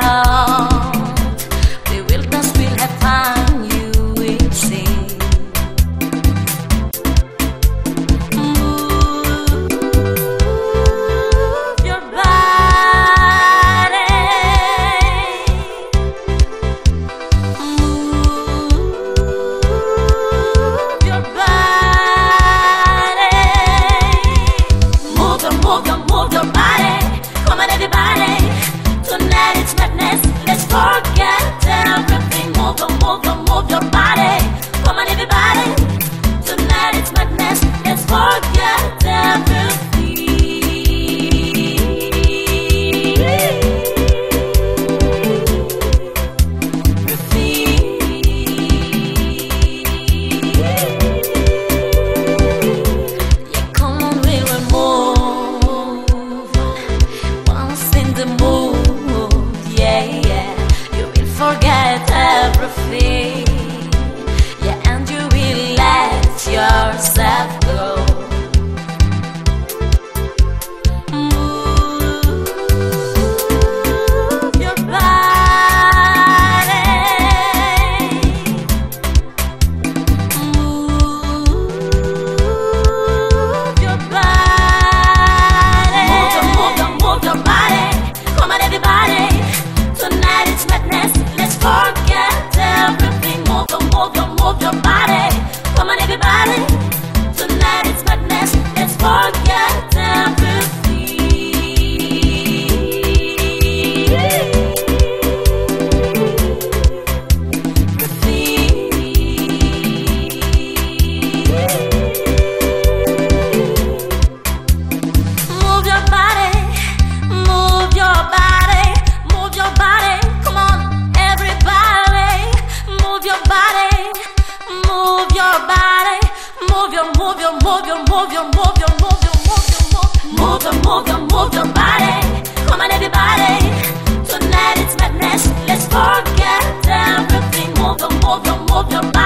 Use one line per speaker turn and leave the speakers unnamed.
now. body. move your, move your, move your, move your, move your, move your, move your, move your body. Come on, everybody. Tonight it's madness. Let's forget everything. Move your, move your, move your body.